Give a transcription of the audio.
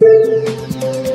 Música